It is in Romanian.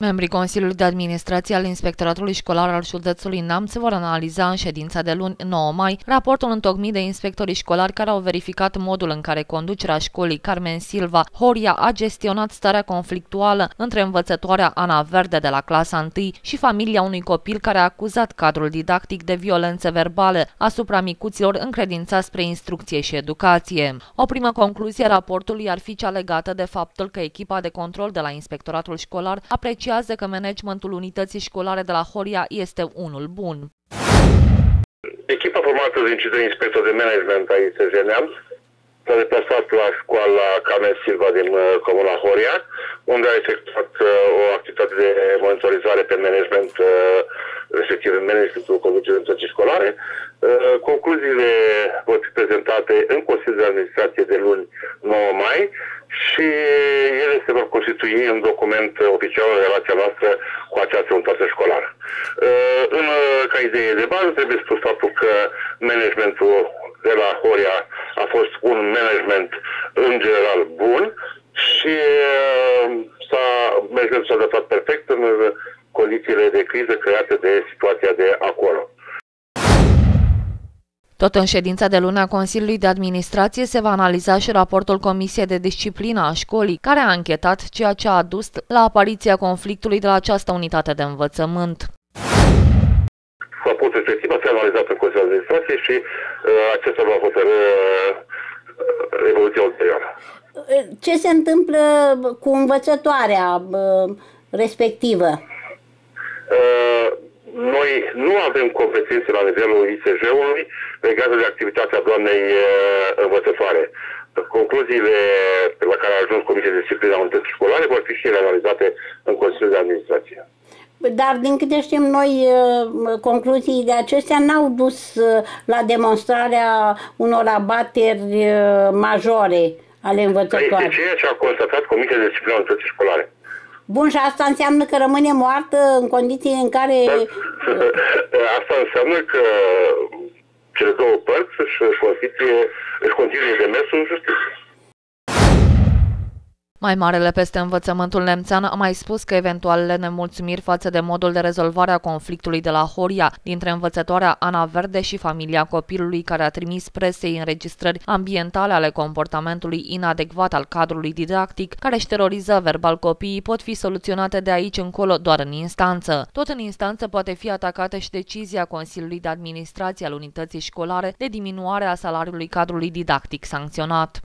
Membrii Consiliului de Administrație al Inspectoratului Școlar al județului Namț vor analiza în ședința de luni 9 mai raportul întocmit de inspectorii școlari care au verificat modul în care conducerea școlii Carmen Silva Horia a gestionat starea conflictuală între învățătoarea Ana Verde de la clasa 1 și familia unui copil care a acuzat cadrul didactic de violențe verbale asupra micuților încredințați spre instrucție și educație. O primă concluzie a raportului ar fi cea legată de faptul că echipa de control de la Inspectoratul Școlar apreciază apreciază că managementul unității școlare de la Horia este unul bun. Echipa formată din cei inspector de management a ISJ Neamț s-a deplasat la școala Carmen Silva din uh, Comuna Horia, unde a efectuat uh, o activitate de monitorizare pe management, uh, respectiv managementul conducerii unității școlare. Concluziile vor fi prezentate în Consiliul de Administrație de luni 9 mai și ele se vor constitui în document oficial în relația noastră cu această unitate școlară. Uh, în, uh, ca idee de bază trebuie spus faptul că managementul de la Horia a fost un management în general bun și uh, s-a, managementul s-a adaptat perfect în condițiile de criză create de situația de acolo. Tot în ședința de luna Consiliului de Administrație se va analiza și raportul Comisiei de Disciplină a școlii, care a închetat ceea ce a adus la apariția conflictului de la această unitate de învățământ. Raportul respectiv a fost analizat în Consiliul de Administrație și uh, acesta va hotărâ uh, evoluția ulterioară. Ce se întâmplă cu învățătoarea uh, respectivă? Uh, noi nu avem competențe la nivelul ISJ-ului legate de activitatea doamnei uh, învățătoare. Concluziile la care a ajuns Comisia de Disciplină a Unității Școlare vor fi și ele analizate în Consiliul de Administrație. Dar din câte știm noi, uh, concluziile acestea n-au dus uh, la demonstrarea unor abateri majore ale învățătoarei. Este ceea ce a constatat Comisia de Disciplină a Unității Școlare. Bun, și asta înseamnă că rămâne moartă în condiții în care... Asta înseamnă că cele două părți își, își continue demersul în justiție. Mai marele peste învățământul nemțean a mai spus că eventualele nemulțumiri față de modul de rezolvare a conflictului de la Horia dintre învățătoarea Ana Verde și familia copilului care a trimis presei înregistrări ambientale ale comportamentului inadecvat al cadrului didactic care își teroriză verbal copiii pot fi soluționate de aici încolo doar în instanță. Tot în instanță poate fi atacată și decizia Consiliului de Administrație al Unității Școlare de diminuare a salariului cadrului didactic sancționat.